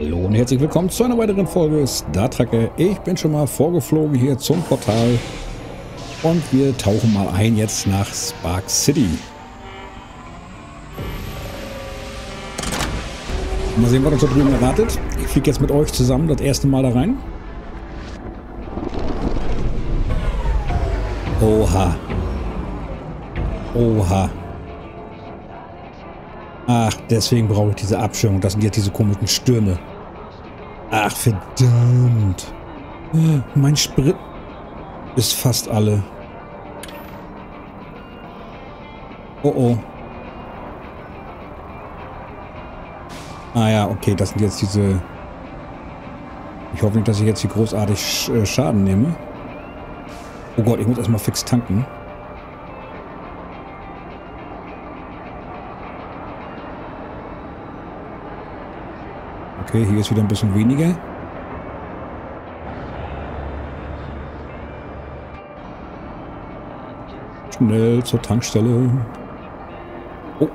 Hallo und herzlich willkommen zu einer weiteren Folge Star Trek. Ich bin schon mal vorgeflogen hier zum Portal und wir tauchen mal ein jetzt nach Spark City. Mal sehen, was uns da drüben erwartet. Ich fliege jetzt mit euch zusammen das erste Mal da rein. Oha. Oha. Ach, deswegen brauche ich diese Abschirmung. Das sind jetzt diese komischen Stürme. Ach, verdammt. Mein Sprit ist fast alle. Oh oh. Ah ja, okay, das sind jetzt diese... Ich hoffe nicht, dass ich jetzt hier großartig äh, Schaden nehme. Oh Gott, ich muss erstmal fix tanken. Okay, hier ist wieder ein bisschen weniger. Schnell zur Tankstelle. Oh.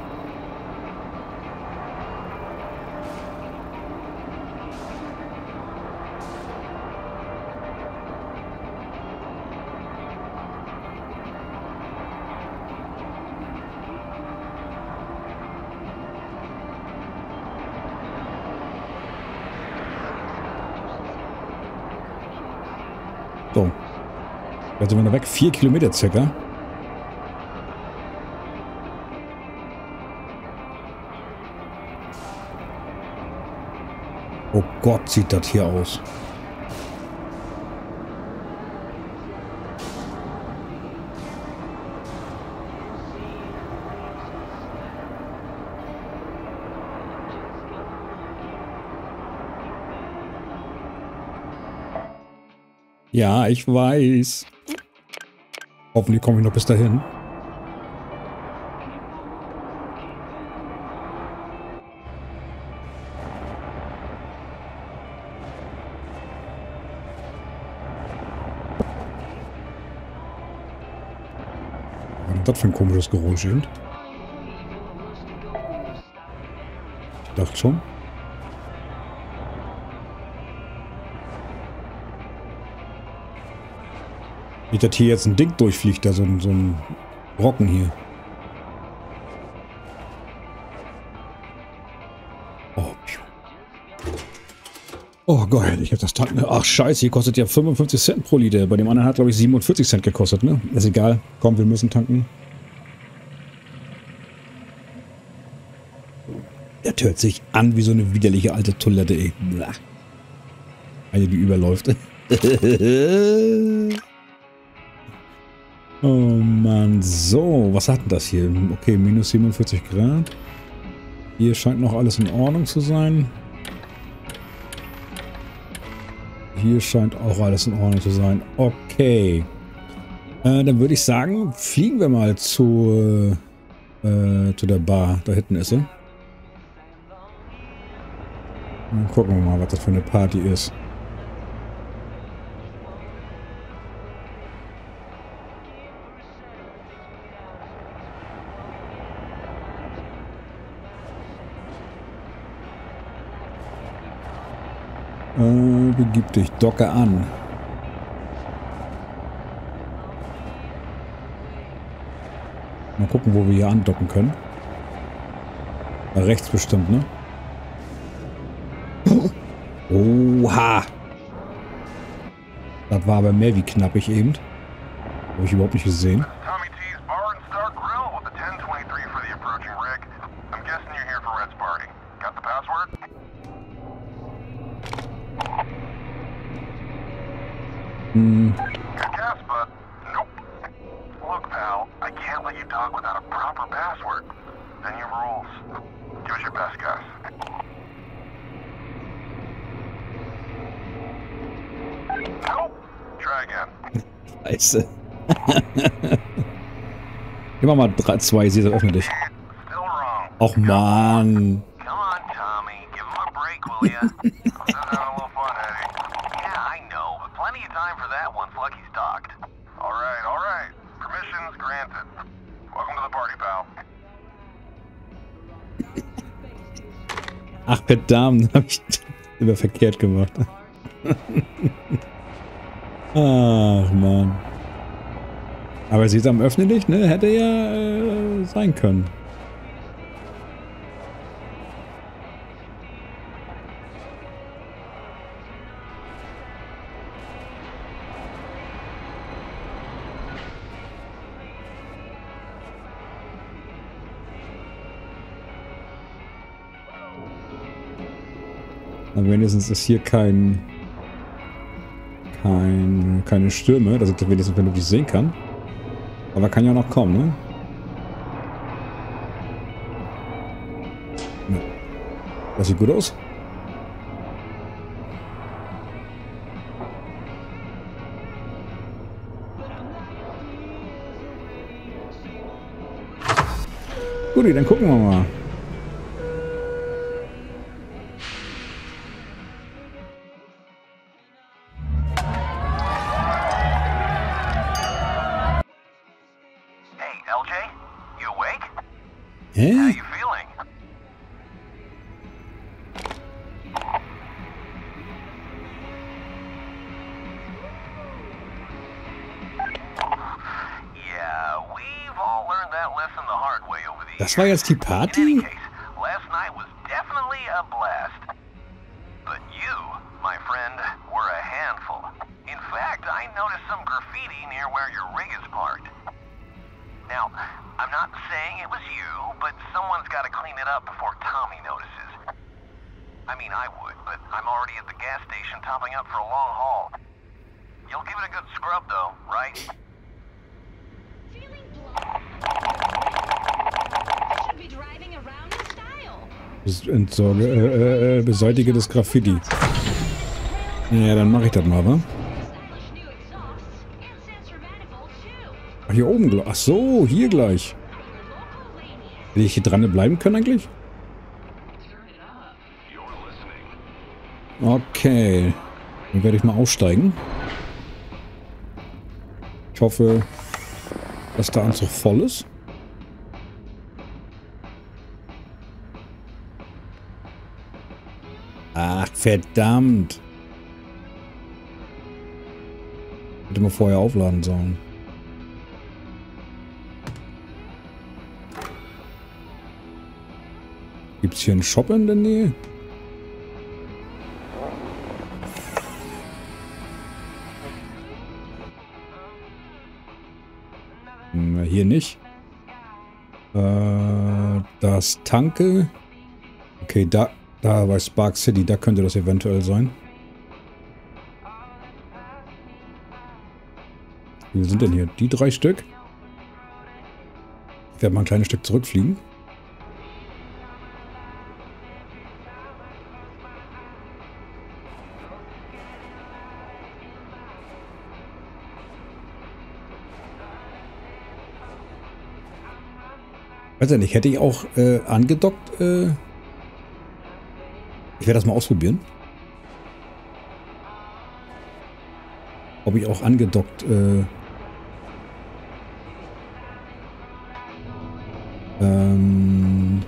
So. Jetzt sind wir weg. Vier Kilometer circa. Oh Gott, sieht das hier aus. Ja, ich weiß. Hoffentlich komme ich noch bis dahin. Was ist das für ein komisches Geräusch? Ich dachte schon. Nicht, dass hier jetzt ein Ding durchfliegt, da so ein, so ein Brocken hier. Oh, oh Gott, ich hab das Tanken. Ach scheiße, hier kostet ja 55 Cent pro Liter. Bei dem anderen hat, glaube ich, 47 Cent gekostet, ne? Ist egal. Komm, wir müssen tanken. Das hört sich an wie so eine widerliche alte Toilette, ey. Eine, die überläuft. Oh Mann, so, was hat denn das hier? Okay, minus 47 Grad. Hier scheint noch alles in Ordnung zu sein. Hier scheint auch alles in Ordnung zu sein. Okay. Äh, dann würde ich sagen, fliegen wir mal zu, äh, zu der Bar. Da hinten ist sie. Dann gucken wir mal, was das für eine Party ist. Äh, begib dich, docke an. Mal gucken, wo wir hier andocken können. Da rechts bestimmt, ne? Oha! Das war aber mehr wie knappig eben. Habe ich überhaupt nicht gesehen. Permissions granted. Welcome to the party, pal. Ach verdammt, habe ich immer verkehrt gemacht. Ach man. Aber sie ist am Öffnen nicht, ne? Hätte ja äh, sein können. Aber wenigstens ist hier kein, kein keine Stürme, dass ich das wenigstens vernünftig sehen kann. Aber kann ja noch kommen, ne? Das sieht gut aus. Gut, dann gucken wir mal. At the gas station topping up for a long haul. You'll give it a good scrub, though, right? Entsorge, äh, äh, beseitige das Graffiti. Ja, dann mache ich das mal, wa? Ach, hier oben. Ach so, hier gleich. Hätte ich hier dran bleiben können eigentlich? Okay. Dann werde ich mal aussteigen. Ich hoffe, dass der Anzug voll ist. Verdammt. Hätte man vorher aufladen sollen. Gibt's hier einen Shop in der Nähe? Hm, Hier nicht. Äh, das Tanke. Okay, da, da bei Spark City, da könnte das eventuell sein. Wie sind denn hier? Die drei Stück? Ich werde mal ein kleines Stück zurückfliegen. Weiß ja nicht, hätte ich auch äh, angedockt. Äh ich werde das mal ausprobieren. Ob ich auch angedockt. Äh ähm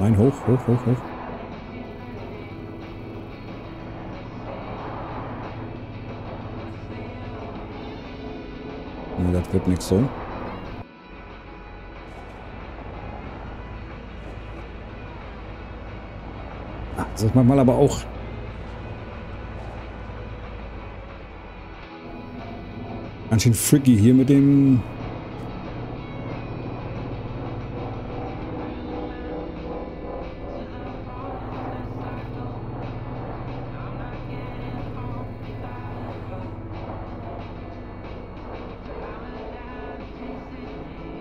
Nein, hoch, hoch, hoch, hoch. Das wird nichts so. Das ist manchmal aber auch. Ganz schön freaky hier mit dem.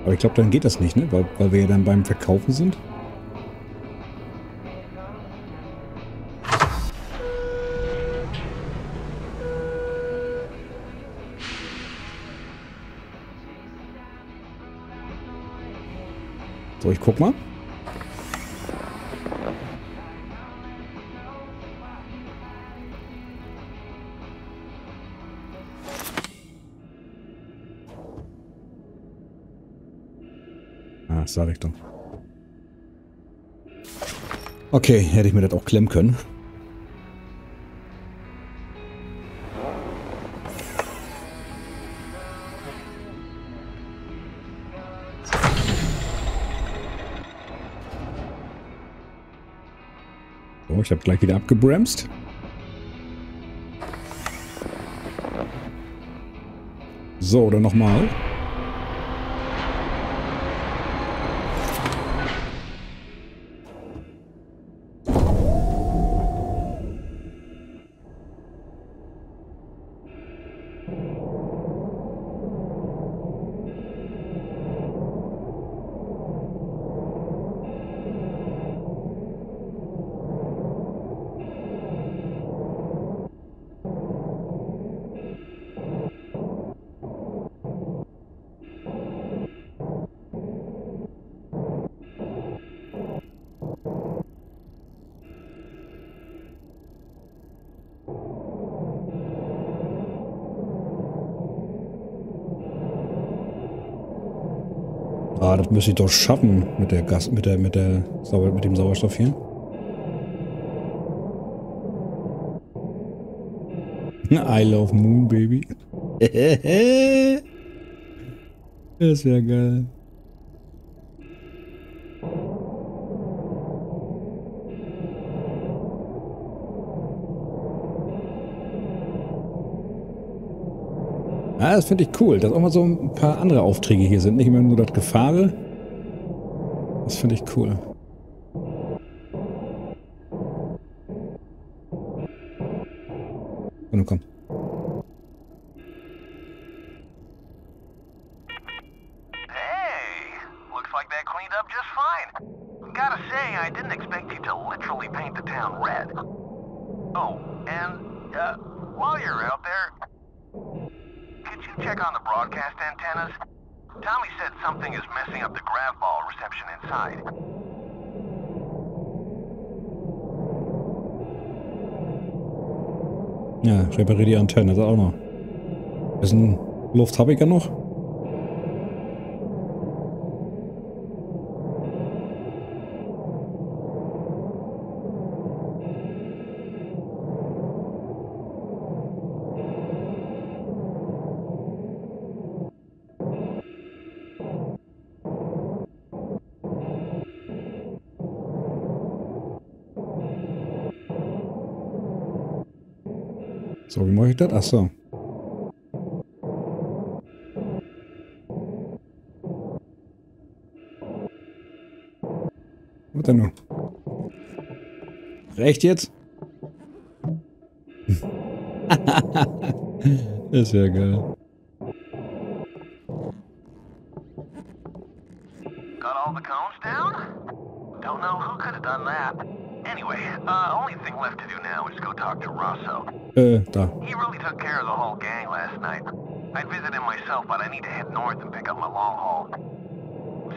Aber ich glaube, dann geht das nicht, ne? Weil, weil wir ja dann beim Verkaufen sind. So, ich guck mal. Ah, sag ich doch. Okay, hätte ich mir das auch klemmen können. Ich habe gleich wieder abgebremst. So, dann nochmal. Ah, das müsste ich doch schaffen mit der Gas, mit der, mit der Sauer, mit dem Sauerstoff hier. I love Moon, Baby. das wäre geil. Ah, das finde ich cool, dass auch mal so ein paar andere Aufträge hier sind. Nicht immer nur das Gefahre. Das finde ich cool. Reception inside. Ja, repariere die Antenne, das auch noch. Bisschen Luft habe ich ja noch. Achso. Was denn nun? Recht jetzt? ist ja geil. Got all the cones down? Don't know who could have done that. Anyway, uh, only thing left to do now is go talk to Rosso. Äh, da. He really took care of the whole gang last night. I'd visit him myself, but I need to head north and pick up my long haul.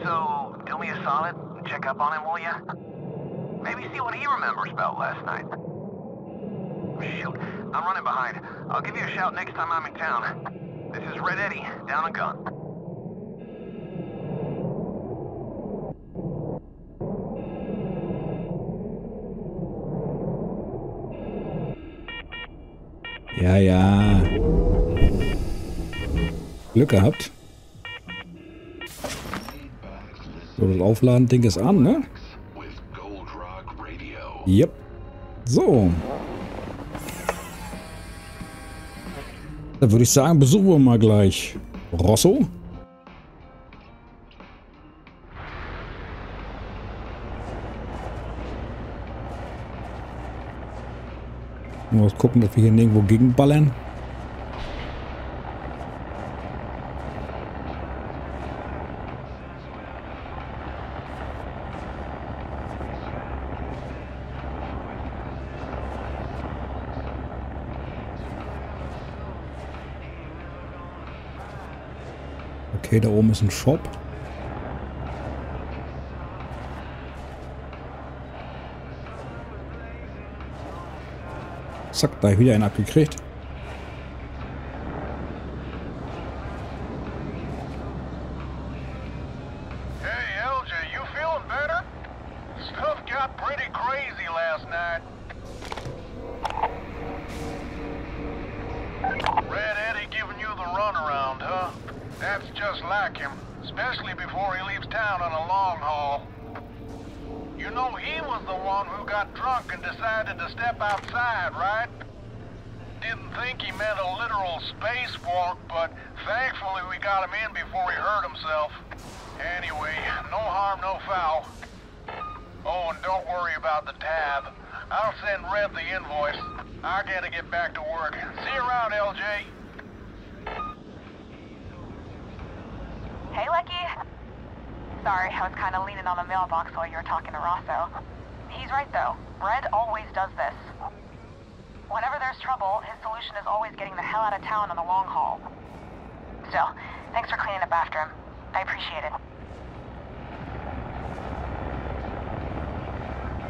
So, do me a solid and check up on him, will ya? Maybe see what he remembers about last night. Shoot, I'm running behind. I'll give you a shout next time I'm in town. This is Red Eddie, down a gun. Ja, ja. Glück gehabt. So, das Aufladen-Ding ist an, ne? Yep. So. Dann würde ich sagen, besuchen wir mal gleich Rosso. Mal gucken, dass wir hier nirgendwo gegenballern. Okay, da oben ist ein Shop. Giving you the runaround, huh? That's just like him, especially before he leaves town on a long haul. You know he was the one who got drunk and decided to step outside, right? Didn't think he meant a literal spacewalk, but thankfully we got him in before he hurt himself. Anyway, no harm, no foul. Oh, and don't worry about the tab. I'll send Red the invoice. I gotta get back to work. See you around, LJ. Hey, Lucky. Sorry, I was kind of leaning on the mailbox while you were talking to Rosso. He's right, though. Red always does this. Whenever there's trouble, his solution is always getting the hell out of town on the long haul. Still, thanks for cleaning up after him. I appreciate it.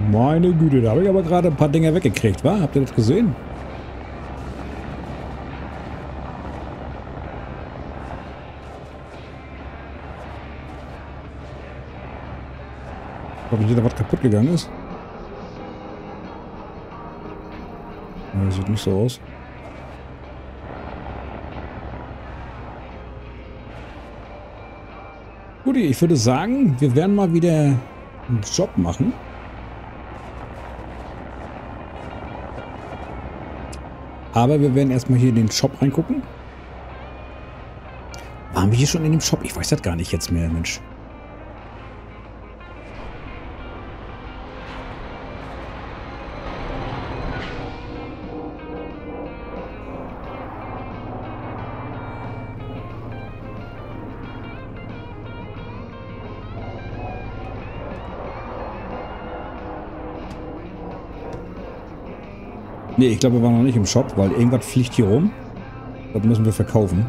Meine Güte, da habe ich aber gerade ein paar Dinge weggekriegt, wa? Habt ihr das gesehen? Ob da was kaputt gegangen ist? Ja, sieht nicht so aus. Gut, ich würde sagen, wir werden mal wieder einen Job machen. Aber wir werden erstmal hier in den Shop reingucken. Waren wir hier schon in dem Shop? Ich weiß das gar nicht jetzt mehr, Mensch. Nee, ich glaube, wir waren noch nicht im Shop, weil irgendwas fliegt hier rum. Das müssen wir verkaufen.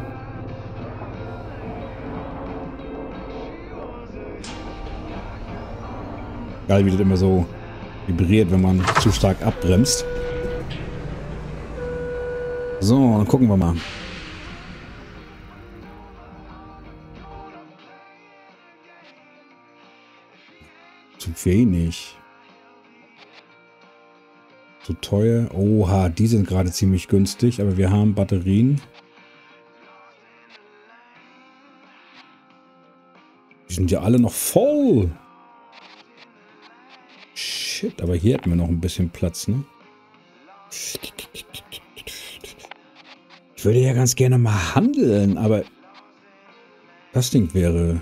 Geil, wie das immer so vibriert, wenn man zu stark abbremst. So, dann gucken wir mal. Zu wenig. Zu teuer. Oha, die sind gerade ziemlich günstig, aber wir haben Batterien. Die sind ja alle noch voll. Shit, aber hier hätten wir noch ein bisschen Platz, ne? Ich würde ja ganz gerne mal handeln, aber das Ding wäre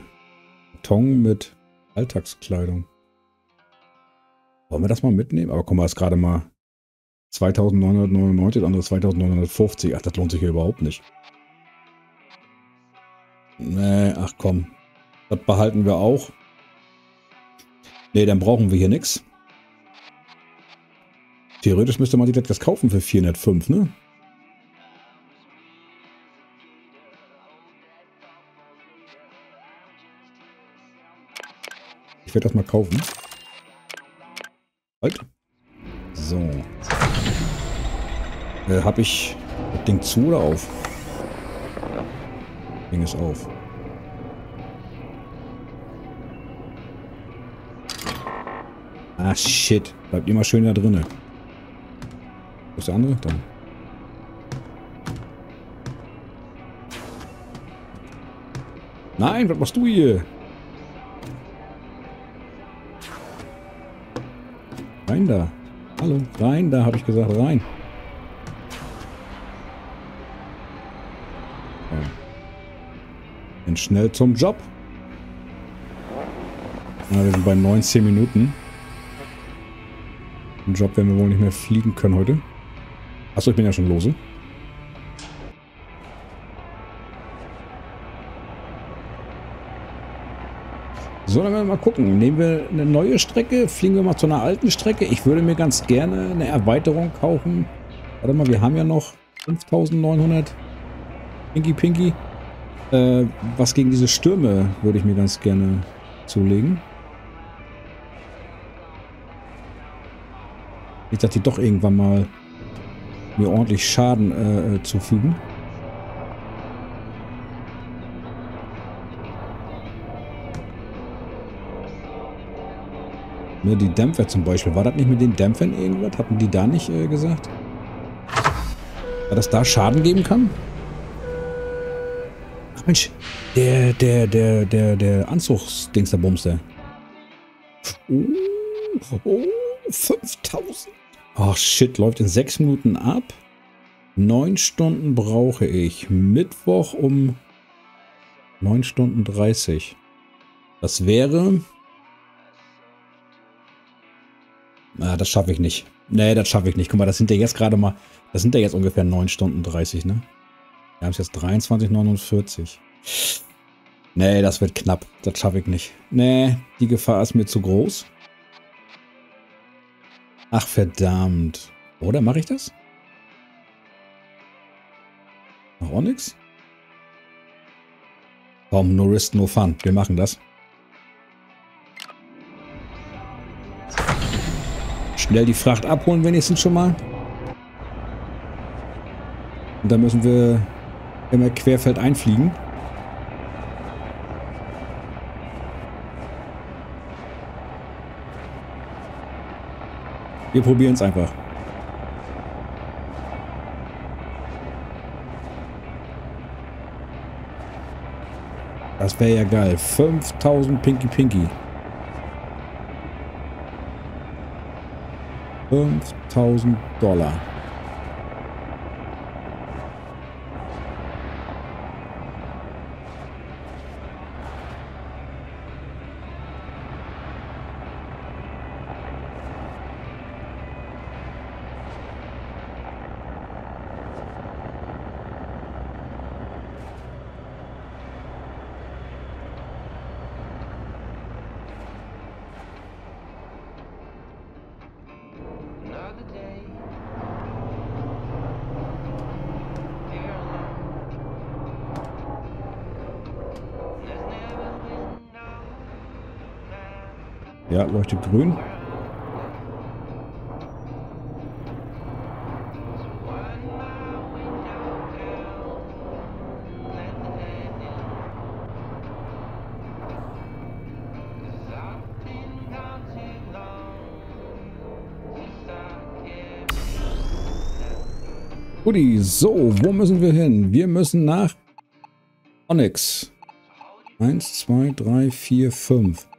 Beton mit Alltagskleidung. Wollen wir das mal mitnehmen? Aber komm mal, ist gerade mal 2999, das andere 2950. Ach, das lohnt sich hier überhaupt nicht. Nee, ach komm. Das behalten wir auch. Nee, dann brauchen wir hier nichts. Theoretisch müsste man sich das kaufen für 405, ne? Ich werde das mal kaufen. Halt. So. Äh, hab ich das Ding zu oder auf? Ding ist auf. Ah, shit. Bleibt immer schön da drinnen. Wo ist der andere? Dann. Nein, was machst du hier? Rein da. Hallo, rein da, habe ich gesagt, rein. Dann schnell zum Job. Ja, wir sind bei 19 Minuten. Den Job werden wir wohl nicht mehr fliegen können heute. Achso, ich bin ja schon lose. So, dann werden wir mal gucken. Nehmen wir eine neue Strecke, fliegen wir mal zu einer alten Strecke. Ich würde mir ganz gerne eine Erweiterung kaufen. Warte mal, wir haben ja noch 5900 Pinky Pinky. Äh, was gegen diese Stürme würde ich mir ganz gerne zulegen. Nicht, dass die doch irgendwann mal mir ordentlich Schaden äh, äh zufügen. Ne, die Dämpfer zum Beispiel. War das nicht mit den Dämpfern irgendwas? Hatten die da nicht äh, gesagt? Dass das da Schaden geben kann? Mensch, der, der, der, der, der Anzugsdings der Bumster. Oh, oh, 5000. Ach shit, läuft in sechs Minuten ab. Neun Stunden brauche ich. Mittwoch um 9 Stunden 30. Das wäre... Ah, das schaffe ich nicht. Nee, das schaffe ich nicht. Guck mal, das sind ja jetzt gerade mal... Das sind ja jetzt ungefähr 9 Stunden 30, ne? Wir haben es jetzt 23,49. Nee, das wird knapp. Das schaffe ich nicht. Nee, die Gefahr ist mir zu groß. Ach, verdammt. Oder mache ich das? Noch auch nix? Komm, no risk, no fun. Wir machen das. Schnell die Fracht abholen wenigstens schon mal. Und dann müssen wir immer querfeld einfliegen. Wir probieren es einfach. Das wäre ja geil. 5000 Pinky Pinky. 5000 Dollar. Since I kept Guti, so, wo müssen wir hin? Wir müssen nach Onyx. 1, 2, 3, 4, 5.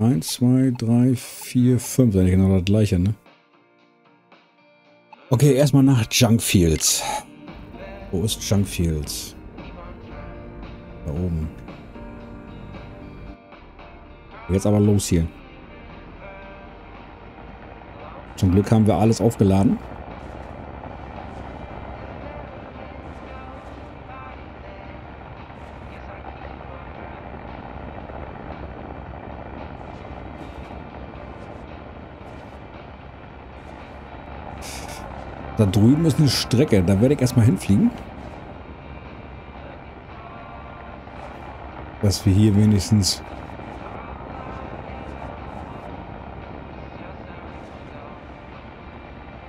1, 2, 3, 4, 5. Ist eigentlich genau das gleiche, ne? Okay, erstmal nach Junkfields. Wo ist Junkfields? Da oben. Jetzt aber los hier. Zum Glück haben wir alles aufgeladen. Da drüben ist eine Strecke, da werde ich erstmal hinfliegen. Dass wir hier wenigstens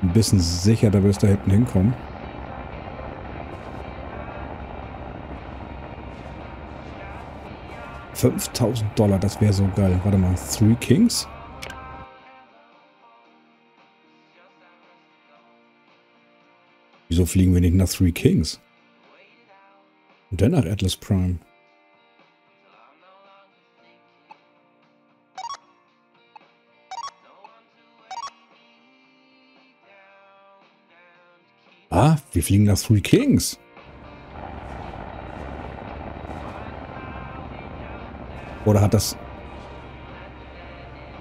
ein bisschen sicher da bis da hinten hinkommen. Fünftausend Dollar, das wäre so geil. Warte mal, Three Kings? Wieso fliegen wir nicht nach Three Kings? Und dann nach Atlas Prime. Ah, wir fliegen nach Three Kings. Oder hat das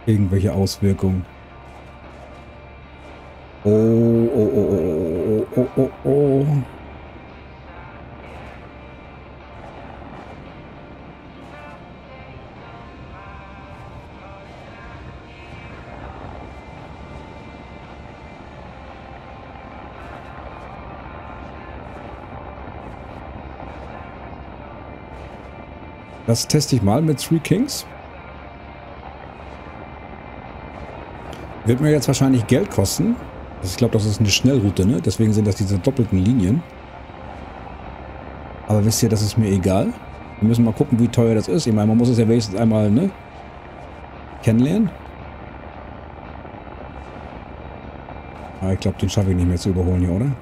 irgendwelche Auswirkungen? Oh, Das teste ich mal mit Three Kings. Wird mir jetzt wahrscheinlich Geld kosten. Also ich glaube, das ist eine Schnellroute, ne? Deswegen sind das diese doppelten Linien. Aber wisst ihr, das ist mir egal. Wir müssen mal gucken, wie teuer das ist. Ich meine, man muss es ja wenigstens einmal, ne? Kennenlernen. Aber ich glaube, den schaffe ich nicht mehr zu überholen hier, oder?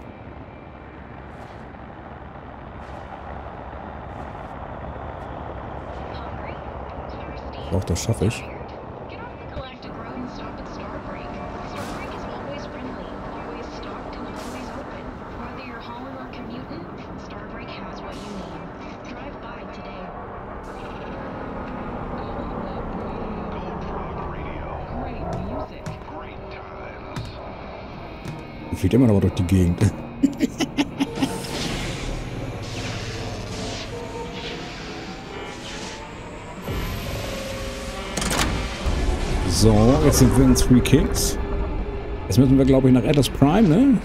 Great music. Great times. Fliegt immer noch durch die Gegend. So, jetzt sind wir in Three Kings. Jetzt müssen wir, glaube ich, nach Atlas Prime, ne?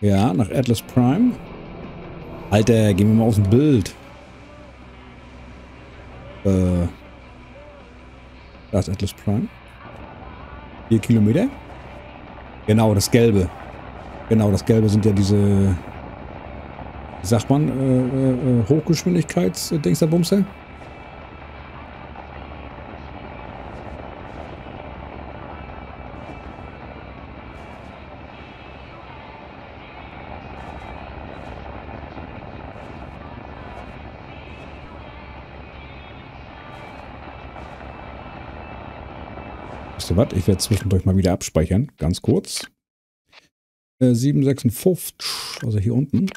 Ja, nach Atlas Prime. Alter, gehen wir mal aus dem Bild. Äh. Da ist Atlas Prime. Vier Kilometer. Genau, das Gelbe. Genau, das Gelbe sind ja diese, sagt man, äh, äh, Hochgeschwindigkeits-Dingsterbumser. Wisst ihr was? Ich werde zwischendurch mal wieder abspeichern. Ganz kurz. Äh, 756, also hier unten.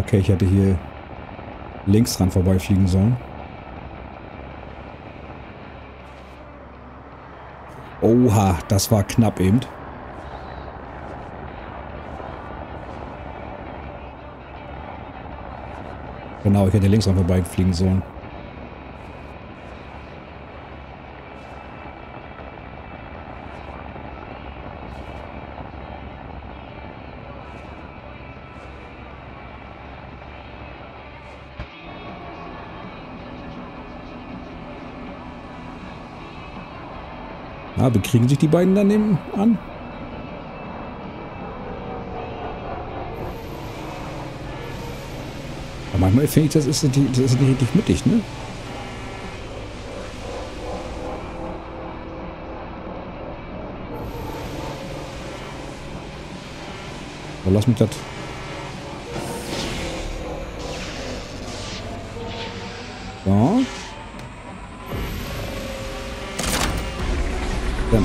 Okay, ich hätte hier links dran vorbeifliegen sollen. Oha, das war knapp eben. Genau, ich hätte links dran vorbeifliegen sollen. Ah, bekriegen sich die beiden daneben an? Aber manchmal finde ich, das ist, nicht, das ist nicht richtig mittig, ne? Lass mich das.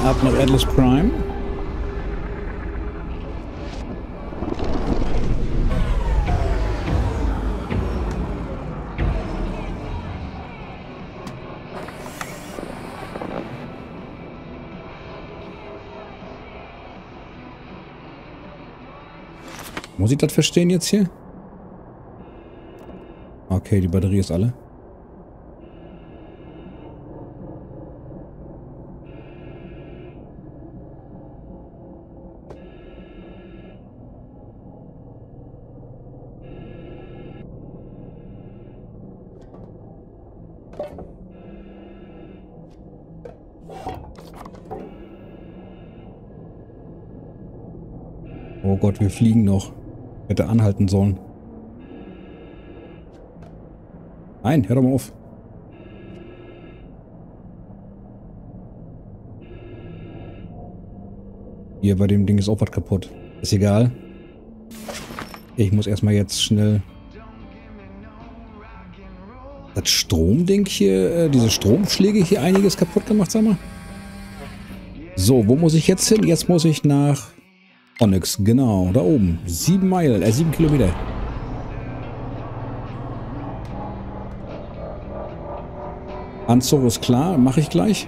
Ab nach Atlas Prime. Muss ich das verstehen jetzt hier? Okay, die Batterie ist alle. Gott, wir fliegen noch. Hätte anhalten sollen. Nein, hör doch mal auf. Hier bei dem Ding ist auch was kaputt. Ist egal. Ich muss erstmal jetzt schnell... Das Stromding hier, äh, diese Stromschläge hier einiges kaputt gemacht, sag mal. So, wo muss ich jetzt hin? Jetzt muss ich nach Onyx, genau, da oben. Sieben Meilen, äh, sieben Kilometer. Anzug ist klar, mache ich gleich.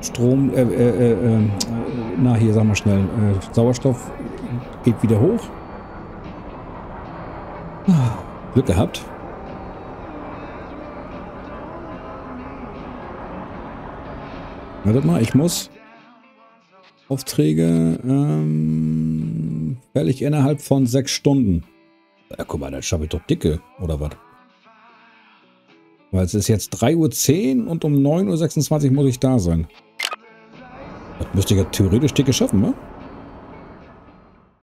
Strom, äh, äh, äh, äh, na hier, sag mal schnell, äh, Sauerstoff geht wieder hoch. Glück gehabt. Wartet mal, ich muss Aufträge ähm, fällig innerhalb von sechs Stunden. Ja, guck mal, dann schaffe ich doch dicke, oder was? Weil es ist jetzt 3.10 Uhr und um 9.26 Uhr muss ich da sein. Das müsste ich ja theoretisch dicke schaffen, ne?